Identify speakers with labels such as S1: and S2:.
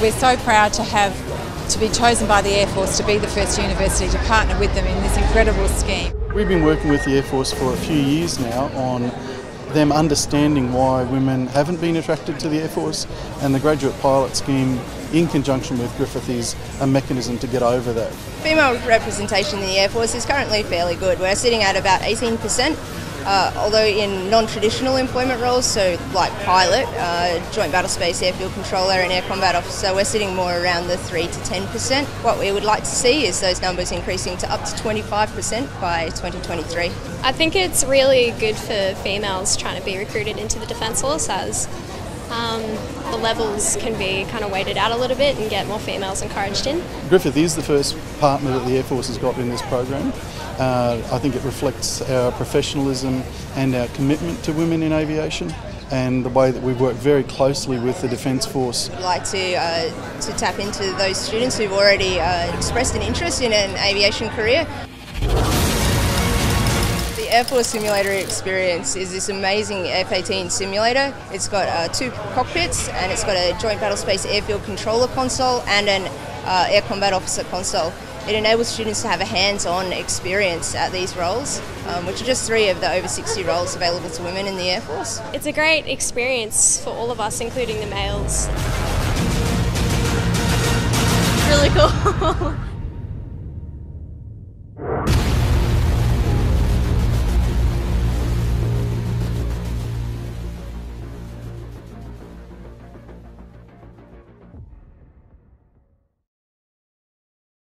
S1: We're so proud to have to be chosen by the Air Force to be the first university to partner with them in this incredible scheme.
S2: We've been working with the Air Force for a few years now on them understanding why women haven't been attracted to the Air Force and the graduate pilot scheme in conjunction with Griffith is a mechanism to get over that.
S3: Female representation in the Air Force is currently fairly good. We're sitting at about 18%. Uh, although in non-traditional employment roles, so like pilot, uh, joint battle space airfield controller and air combat officer, we're sitting more around the 3 to 10%. What we would like to see is those numbers increasing to up to 25% by 2023.
S4: I think it's really good for females trying to be recruited into the Defence Force as um, the levels can be kind of weighted out a little bit and get more females encouraged in.
S2: Griffith is the first partner that the Air Force has got in this program. Uh, I think it reflects our professionalism and our commitment to women in aviation and the way that we work very closely with the Defence Force.
S3: I'd like to, uh, to tap into those students who've already uh, expressed an interest in an aviation career. The Air Force Simulator Experience is this amazing F-18 simulator. It's got uh, two cockpits and it's got a Joint Battle Space Airfield Controller console and an uh, Air Combat Officer console. It enables students to have a hands-on experience at these roles, um, which are just three of the over 60 roles available to women in the Air Force.
S4: It's a great experience for all of us, including the males.
S5: Really cool.